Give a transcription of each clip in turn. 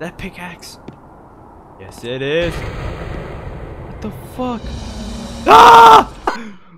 That pickaxe? Yes, it is. What the fuck? Ah!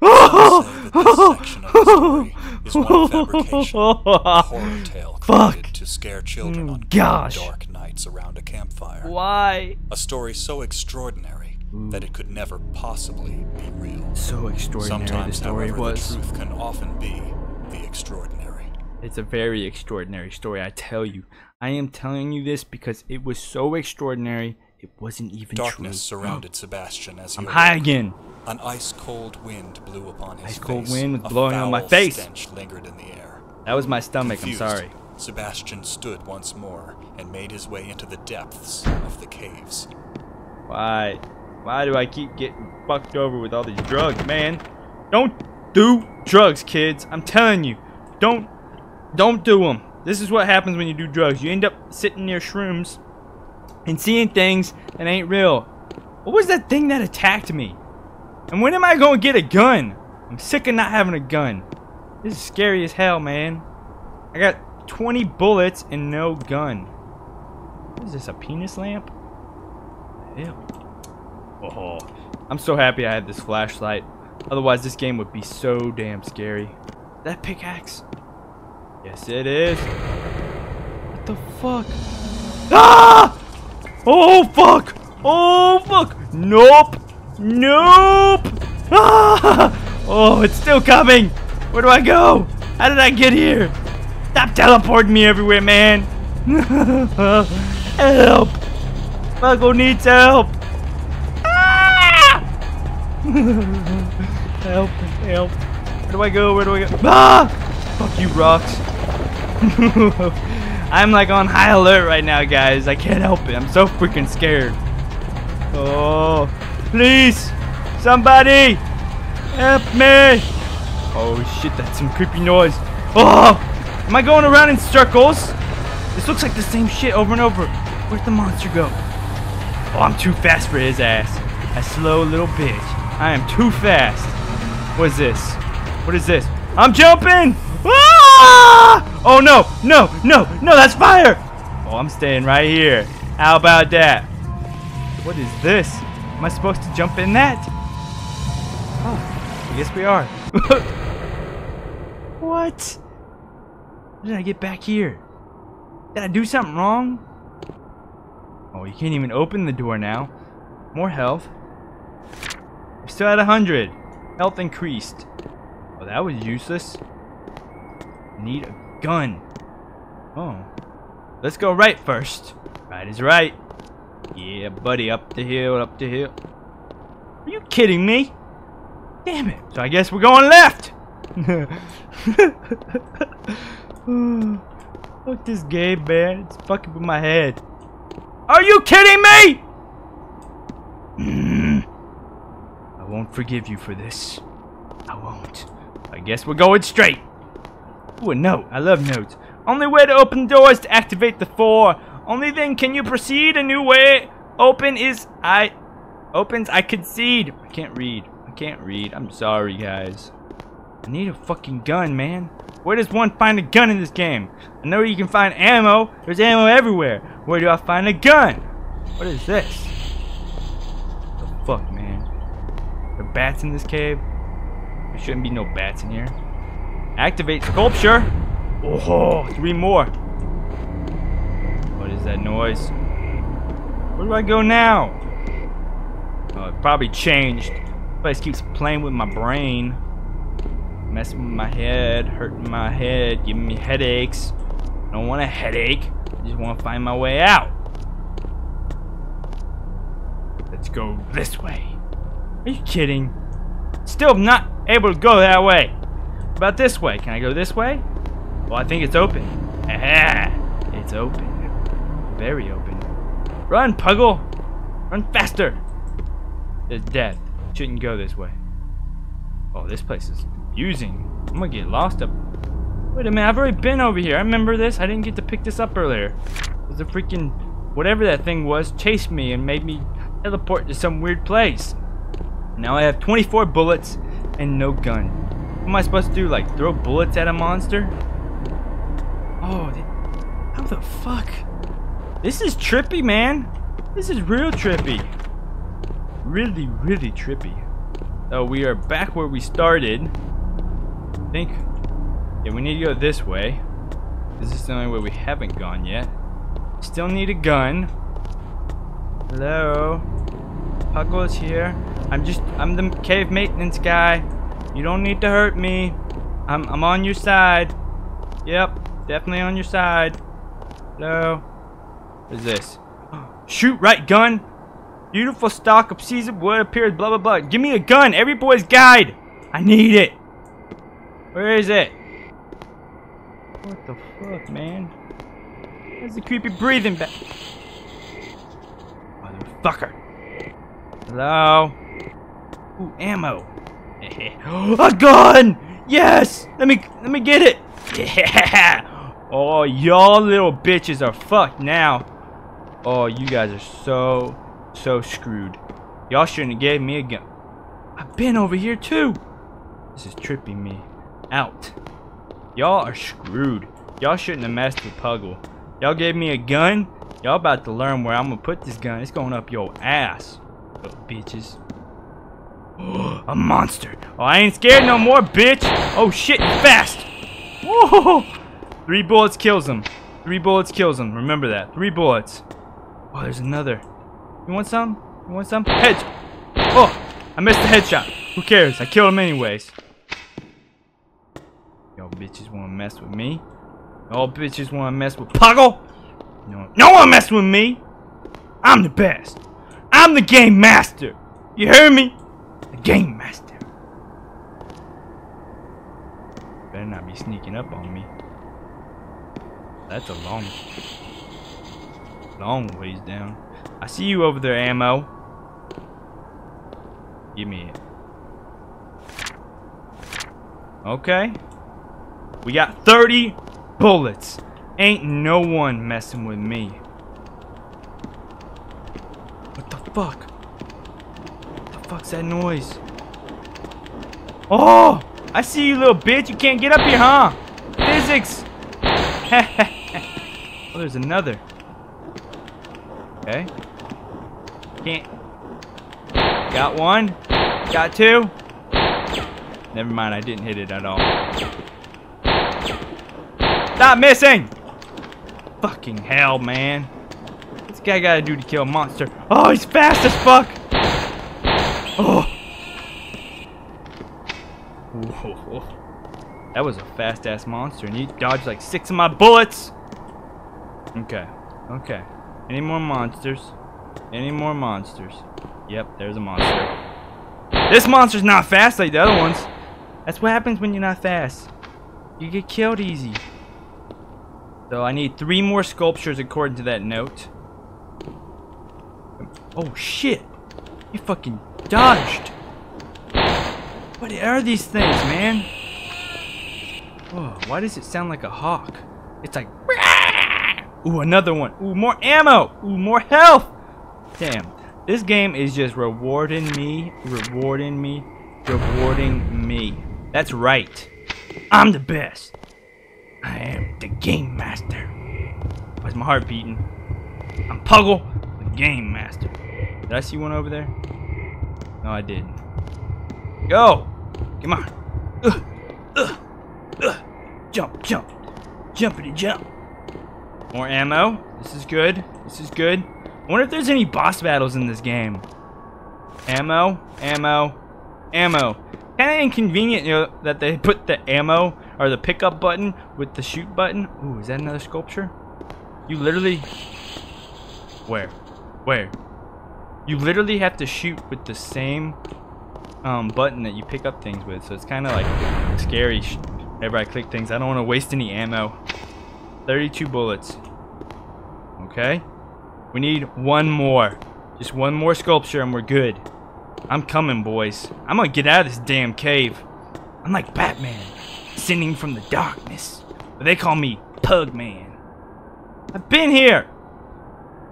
Some say that this section of the story is one fabrication, a horror tale Fuck. created to scare children Mm, on gosh. dark nights around a campfire. Why? A story so extraordinary that it could never possibly be real. So extraordinary Sometimes, the story however, was. the truth can often be the extraordinary. It's a very extraordinary story, I tell you. I am telling you this because it was so extraordinary, it wasn't even Darkness true. surrounded Sebastian as he I'm awoke. high again. An ice-cold wind blew upon his Ice cold face. wind was A blowing on my face. stench lingered in the air. That was my stomach, Confused, I'm sorry. Sebastian stood once more and made his way into the depths of the caves. Why? Why do I keep getting fucked over with all these drugs, man? Don't do drugs, kids. I'm telling you. Don't don't do them. This is what happens when you do drugs. You end up sitting near shrooms and seeing things that ain't real. What was that thing that attacked me? And when am I going to get a gun? I'm sick of not having a gun. This is scary as hell, man. I got 20 bullets and no gun. What is this, a penis lamp? Ew. Oh, I'm so happy I had this flashlight. Otherwise, this game would be so damn scary. That pickaxe? Yes, it is. What the fuck? Ah! Oh, fuck! Oh, fuck! Nope! Nope! Ah! Oh, it's still coming! Where do I go? How did I get here? Stop teleporting me everywhere, man! help! Puggle needs help! Ah! help, help. Where do I go? Where do I go? Ah! Fuck you, rocks. I'm like on high alert right now, guys. I can't help it. I'm so freaking scared. Oh, please, somebody, help me. Oh shit, that's some creepy noise. Oh, am I going around in circles? This looks like the same shit over and over. Where'd the monster go? Oh, I'm too fast for his ass. That slow little bitch. I am too fast. What is this? What is this? I'm jumping! Ah! Oh no, no, no, no, that's fire! Oh, I'm staying right here. How about that? What is this? Am I supposed to jump in that? Oh, I guess we are. what? How did I get back here? Did I do something wrong? Oh, you can't even open the door now. More health. We're still at 100. Health increased. Oh, that was useless. Need a gun. Oh. Let's go right first. Right is right. Yeah, buddy. Up the hill, up the hill. Are you kidding me? Damn it. So I guess we're going left. Fuck this game, man. It's fucking with my head. Are you kidding me? I won't forgive you for this. I won't. I guess we're going straight. Ooh, a note. I love notes. Only way to open the door is to activate the four. Only then can you proceed. A new way open is I opens. I concede. I can't read. I can't read. I'm sorry, guys. I need a fucking gun, man. Where does one find a gun in this game? I know you can find ammo. There's ammo everywhere. Where do I find a gun? What is this? The fuck, man? There are bats in this cave? There shouldn't be no bats in here. Activate sculpture. Oh, three more. What is that noise? Where do I go now? Oh, it probably changed. This place keeps playing with my brain. Messing with my head, hurting my head, giving me headaches. I don't want a headache. I just want to find my way out. Let's go this way. Are you kidding? Still not able to go that way. About this way. Can I go this way? Well, I think it's open. It's open. Very open. Run, Puggle! Run faster! There's death. Shouldn't go this way. Oh, this place is confusing. I'm gonna get lost up. Wait a minute, I've already been over here. I remember this. I didn't get to pick this up earlier. There's a freaking whatever that thing was chased me and made me teleport to some weird place. Now I have 24 bullets and no gun. Am I supposed to do? Like throw bullets at a monster? Oh, how the fuck? This is trippy, man. This is real trippy. Really, really trippy. So we are back where we started. I think. Yeah, we need to go this way. This is the only way we haven't gone yet. Still need a gun. Hello? Puggle's here. I'm just, I'm the cave maintenance guy. You don't need to hurt me. I'm, I'm on your side. Yep, definitely on your side. Hello? What is this? Shoot right gun. Beautiful stock of seasoned wood appears, blah blah blah. Give me a gun, every boy's guide. I need it. Where is it? What the fuck, man? Where's the creepy breathing back? Motherfucker. Hello? Ooh, ammo. a gun! Yes! Let me let me get it! Yeah! Oh, y'all little bitches are fucked now. Oh, you guys are so, so screwed. Y'all shouldn't have gave me a gun. I've been over here too. This is tripping me out. Y'all are screwed. Y'all shouldn't have messed with Puggle. Y'all gave me a gun. Y'all about to learn where I'm gonna put this gun. It's going up your ass. Little bitches. a monster. Oh, I ain't scared no more, bitch. Oh shit, fast. Whoa. Three bullets kills him. Three bullets kills him. Remember that. Three bullets. Oh, there's another. You want some? You want some? Head. Oh, I missed the headshot. Who cares? I killed him anyways. Y'all bitches want to mess with me? Y'all bitches want to mess with Puggle? No, no one mess with me. I'm the best. I'm the game master. You hear me? Game master. Better not be sneaking up on me. That's a long, long ways down. I see you over there, ammo. Give me it. Okay. We got 30 bullets. Ain't no one messing with me. What the fuck? Fuck's that noise? Oh! I see you, little bitch. You can't get up here, huh? Physics! oh, there's another. Okay. Can't. Got one. Got two. Never mind, I didn't hit it at all. Stop missing! Fucking hell, man. This guy gotta do to kill a monster? Oh, he's fast as fuck! Oh! Ooh. That was a fast-ass monster, and he dodged like six of my bullets! Okay, okay. Any more monsters? Any more monsters? Yep, there's a monster. This monster's not fast like the other ones. That's what happens when you're not fast. You get killed easy. So I need three more sculptures according to that note. Oh shit! You fucking dodged! What are these things, man? Why does it sound like a hawk? It's like Ooh, another one. Ooh, more ammo! Ooh, more health! Damn. This game is just rewarding me, rewarding me, rewarding me. That's right. I'm the best. I am the game master. Why's my heart beating? I'm Puggle, the game master. Did I see one over there? No, I didn't. Go! Come on. Uh. Jump, jump. Jumpity jump. More ammo. This is good. This is good. I wonder if there's any boss battles in this game. Ammo, ammo, ammo. Kind of inconvenient, you know, that they put the ammo or the pickup button with the shoot button. Ooh, is that another sculpture? You literally... Where? Where? You literally have to shoot with the same um, button that you pick up things with, so it's kind of like scary whenever I click things. I don't want to waste any ammo. 32 bullets. Okay. We need one more. Just one more sculpture and we're good. I'm coming, boys. I'm gonna get out of this damn cave. I'm like Batman, sending from the darkness. But they call me Pugman. I've been here!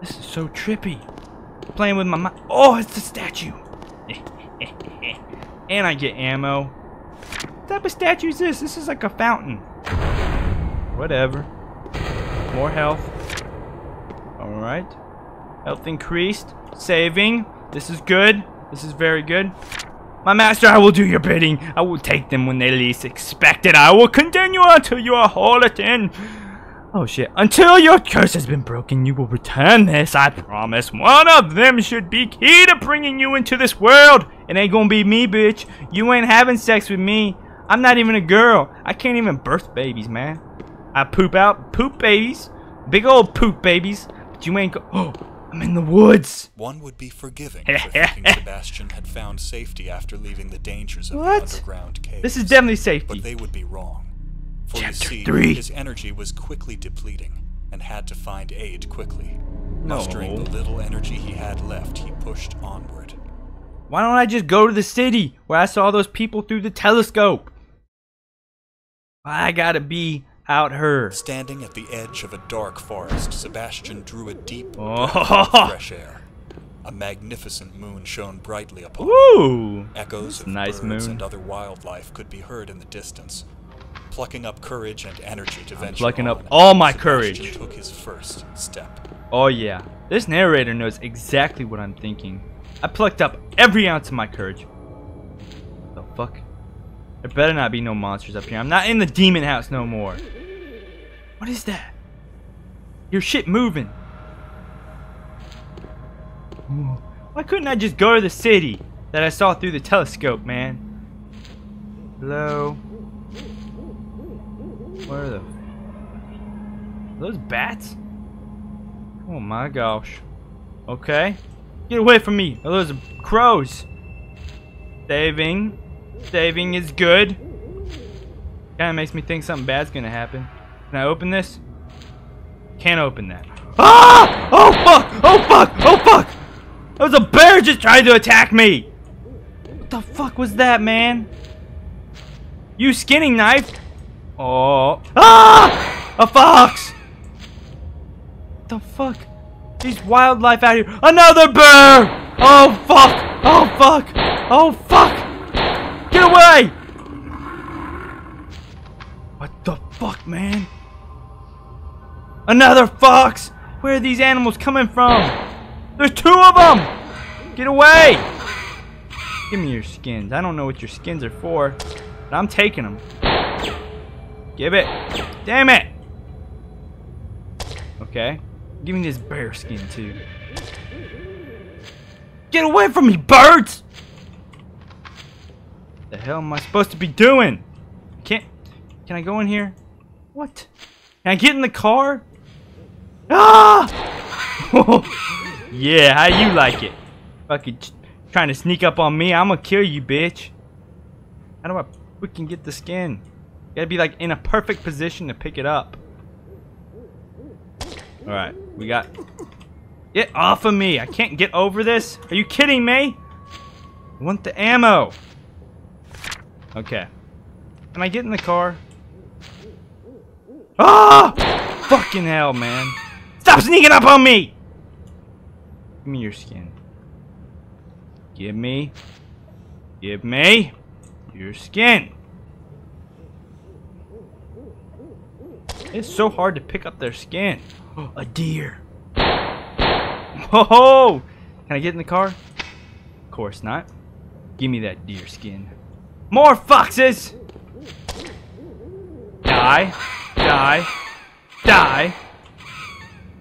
This is so trippy. Playing with my mind. Oh, it's the statue. and I get ammo. What type of statue is this? This is like a fountain. Whatever. More health. Alright. Health increased. Saving. This is good. This is very good. My master, I will do your bidding. I will take them when they least expect it. I will continue until you are whole again. Oh shit. Until your curse has been broken, you will return this, I promise. One of them should be key to bringing you into this world. It ain't gonna be me, bitch. You ain't having sex with me. I'm not even a girl. I can't even birth babies, man. I poop out poop babies. Big old poop babies. But you ain't go- Oh, I'm in the woods. One would be forgiving for thinking Sebastian had found safety after leaving the dangers of What? the underground caves. This is definitely safety. But they would be wrong. For you Chapter see, three. his energy was quickly depleting and had to find aid quickly. No. Mustering the little energy he had left, he pushed onward. Why don't I just go to the city where I saw those people through the telescope? I gotta be out her. Standing at the edge of a dark forest, Sebastian drew a deep Oh. breath of fresh air. A magnificent moon shone brightly upon him. Woo! Echoes of nice birds moon. and other wildlife could be heard in the distance. Plucking up courage and energy to venture plucking up all my Sebastian courage. took his first step. Oh yeah, this narrator knows exactly what I'm thinking. I plucked up every ounce of my courage. The fuck? There better not be no monsters up here. I'm not in the demon house no more. What is that? Your shit moving. Ooh, Why couldn't I just go to the city that I saw through the telescope, man? Hello? Where are the... Are those bats? Oh my gosh. Okay. Get away from me. Oh, those are crows. Saving. Saving is good. Kinda makes me think something bad's gonna happen. Can I open this? Can't open that. Ah! Oh fuck! Oh fuck! Oh fuck! That was a bear just trying to attack me! What the fuck was that, man? You skinning knife? Oh. Ah! A fox! The fuck? These wildlife out here. Another bear! Oh fuck! Oh fuck! Oh fuck! Get away! What the fuck, man? Another fox! Where are these animals coming from? There's two of them! Get away! Give me your skins. I don't know what your skins are for, but I'm taking them. Give it. Damn it! Okay. Give me this bear skin too. Get away from me, birds! The hell am I supposed to be doing? Can't. Can I go in here? What? Can I get in the car? Ah! yeah, how you like it? Fucking trying to sneak up on me? I'm gonna kill you, bitch. How do I freaking get the skin? Gotta be like in a perfect position to pick it up. Alright, we got... Get off of me! I can't get over this! Are you kidding me? I want the ammo! Okay. Can I get in the car? Ah! Fucking hell, man. Stop sneaking up on me! Give me your skin. Give me. Give me your skin. It's so hard to pick up their skin. A deer. Whoa! Can I get in the car? Of course not. Give me that deer skin. More foxes! Die. Die. Die.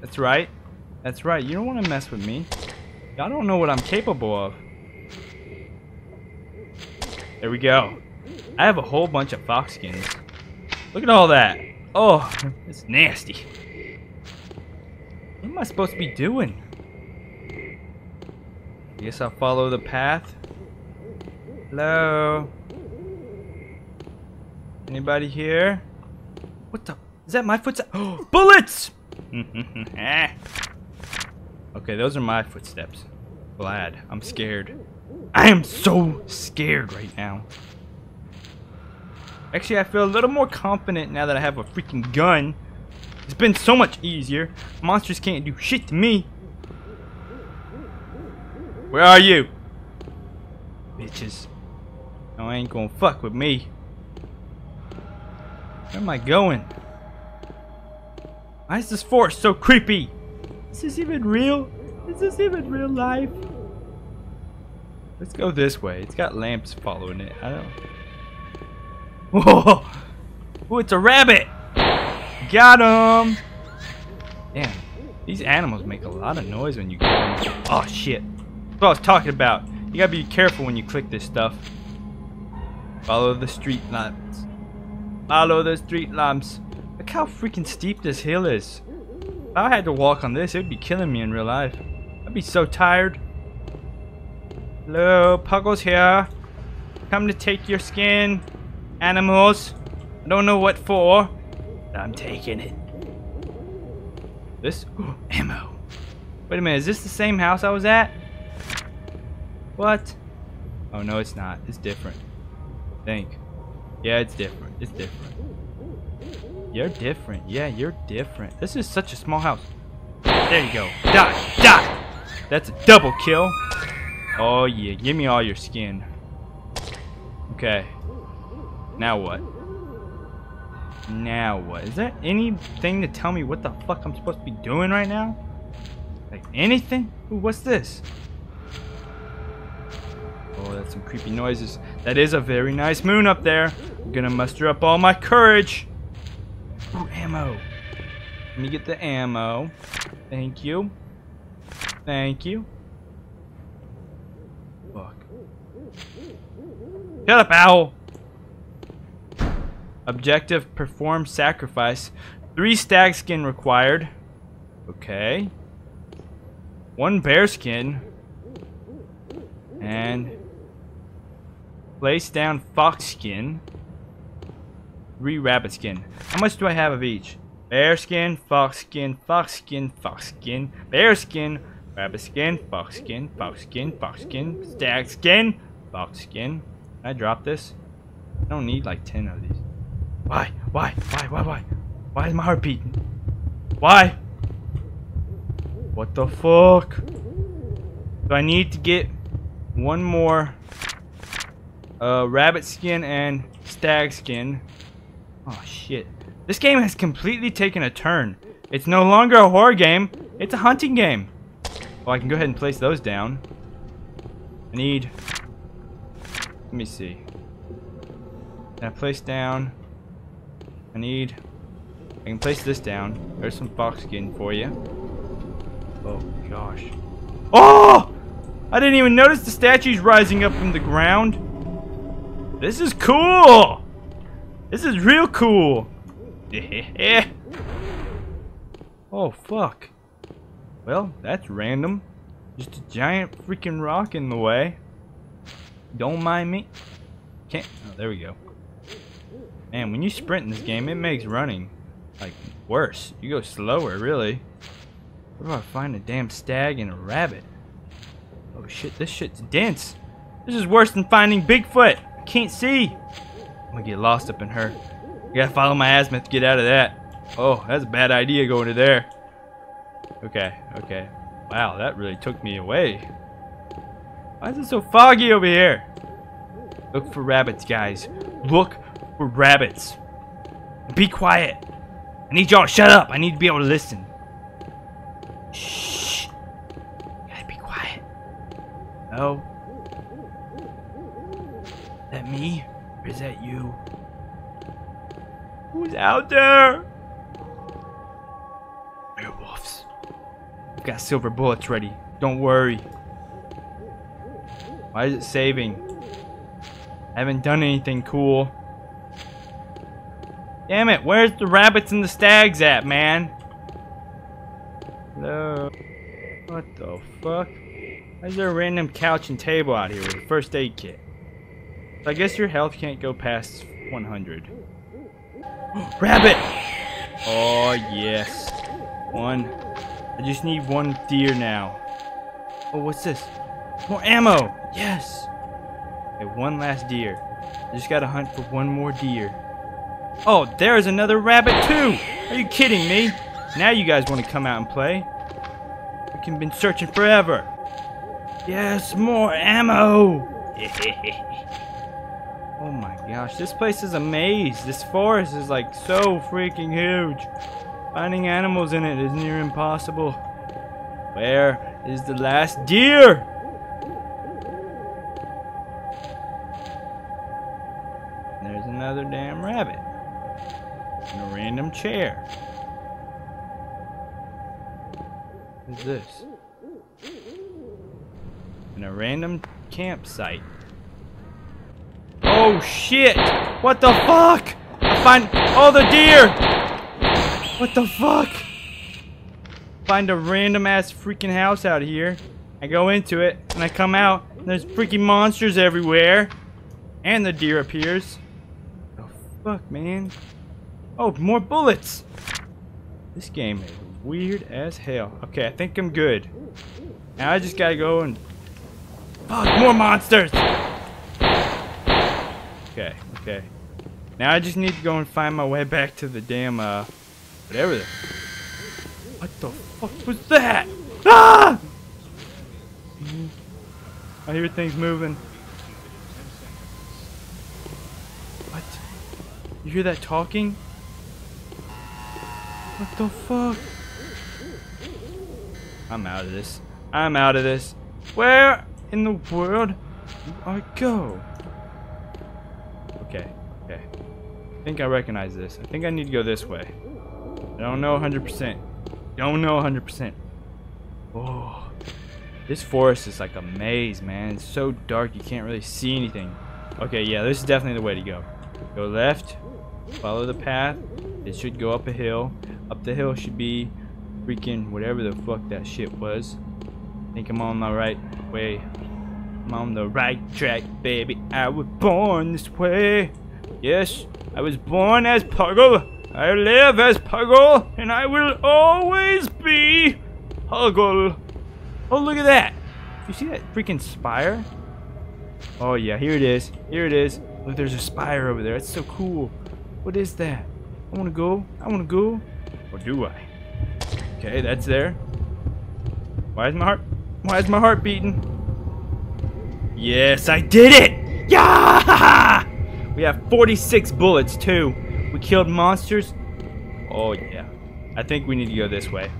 That's right. That's right. You don't want to mess with me. I don't know what I'm capable of. There we go. I have a whole bunch of fox skins. Look at all that. Oh, it's nasty. What am I supposed to be doing? I guess I'll follow the path. Hello? Anybody here? What the? Is that my footsteps? Bullets! okay, those are my footsteps. Glad. I'm scared. I am so scared right now. Actually, I feel a little more confident now that I have a freaking gun. It's been so much easier. Monsters can't do shit to me. Where are you? Bitches. No, ain't gonna fuck with me. Where am I going? Why is this forest so creepy? Is this even real? Is this even real life? Let's go this way. It's got lamps following it. I don't. Whoa! Oh, it's a rabbit! Got him! Damn, these animals make a lot of noise when you get them. Oh shit! That's what I was talking about. You gotta be careful when you click this stuff. Follow the street lamps. Follow the street lamps. Look how freaking steep this hill is. If I had to walk on this, it would be killing me in real life. I'd be so tired. Hello, Puggles here. Come to take your skin. Animals. I don't know what for. I'm taking it. This? Oh, ammo. Wait a minute, is this the same house I was at? What? Oh no, it's not. It's different. I think. Yeah, it's different. It's different. You're different. Yeah, you're different. This is such a small house. There you go. Die! Die! That's a double kill. Oh yeah, give me all your skin. Okay. Now what? Now what? Is there anything to tell me what the fuck I'm supposed to be doing right now? Like anything? Ooh, what's this? Oh, that's some creepy noises. That is a very nice moon up there. I'm gonna muster up all my courage. Ooh, ammo. Let me get the ammo. Thank you. Thank you. Fuck. Shut up, owl! Objective, perform sacrifice. Three stag skin required. Okay. One bear skin. And place down fox skin. Three rabbit skin. How much do I have of each? Bear skin, fox skin, fox skin, fox skin, bear skin, rabbit skin, fox skin, fox skin, fox skin, stag skin, fox skin, can I drop this? I don't need like 10 of these. Why? Why? Why? Why? Why? Why is my heart beating? Why? What the fuck? Do I need to get one more uh, rabbit skin and stag skin? Oh shit. This game has completely taken a turn. It's no longer a horror game. It's a hunting game. Well, I can go ahead and place those down. I need let me see. I place down? I need... I can place this down. There's some fox skin for you. Oh, gosh. Oh! I didn't even notice the statues rising up from the ground. This is cool! This is real cool! oh, fuck. Well, that's random. Just a giant freaking rock in the way. Don't mind me. Can't. Oh, there we go. Man, when you sprint in this game, it makes running like worse. You go slower, really. What do I find a damn stag and a rabbit? Oh shit, this shit's dense. This is worse than finding Bigfoot. I can't see. I'm gonna get lost up in her. I gotta follow my azimuth to get out of that. Oh, that's a bad idea going to there. Okay, okay. Wow, that really took me away. Why is it so foggy over here? Look for rabbits, guys. Look rabbits. Be quiet. I need y'all to shut up. I need to be able to listen. Shh. Gotta be quiet. Oh. Is that me? Or is that you? Who's out there? Werewolves. I've got silver bullets ready. Don't worry. Why is it saving? I haven't done anything cool. Damn it, where's the rabbits and the stags at, man? Hello? What the fuck? Why is there a random couch and table out here with a first aid kit? So I guess your health can't go past 100. Rabbit! Oh, yes. One. I just need one deer now. Oh, what's this? More ammo! Yes! Okay, one last deer. I just gotta hunt for one more deer. Oh, there's another rabbit too! Are you kidding me? Now you guys want to come out and play. We can been searching forever. Yes, more ammo! oh my gosh, this place is a maze. This forest is like so freaking huge. Finding animals in it is near impossible. Where is the last deer? There's another damn rabbit. Random chair. What's this? In a random campsite. Oh shit! What the fuck? I find oh the deer! What the fuck? Find a random ass freaking house out here. I go into it and I come out and there's freaking monsters everywhere. And the deer appears. The fuck, man? Oh, more bullets! This game is weird as hell. Okay, I think I'm good. Now I just gotta go and... Fuck, more monsters! Okay, okay. Now I just need to go and find my way back to the damn, uh... Whatever the... What the fuck was that? Ah! I hear things moving. What? You hear that talking? What the fuck? I'm out of this. I'm out of this. Where in the world do I go? Okay, okay. I think I recognize this. I think I need to go this way. I don't know 100%. Don't know 100%. Oh. This forest is like a maze, man. It's so dark you can't really see anything. Okay, yeah, this is definitely the way to go. Go left, follow the path. It should go up a hill. Up the hill should be freaking whatever the fuck that shit was. I think I'm on the right way. I'm on the right track, baby. I was born this way. Yes, I was born as Puggle. I live as Puggle, and I will always be Puggle. Oh, look at that. You see that freaking spire? Oh, yeah, here it is. Here it is. Look, there's a spire over there. It's so cool. What is that? I want to go. I want to go. Or do I? Okay, that's there. Why is my heart... Why is my heart beating? Yes, I did it! Yeah! We have 46 bullets, too. We killed monsters. Oh, yeah. I think we need to go this way.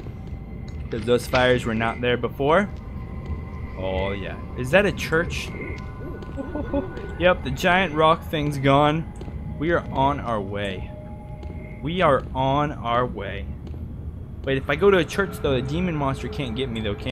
Because those fires were not there before. Oh, yeah. Is that a church? yep, the giant rock thing's gone. We are on our way. We are on our way. Wait, if I go to a church, though, the demon monster can't get me, though, can